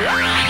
Yeah!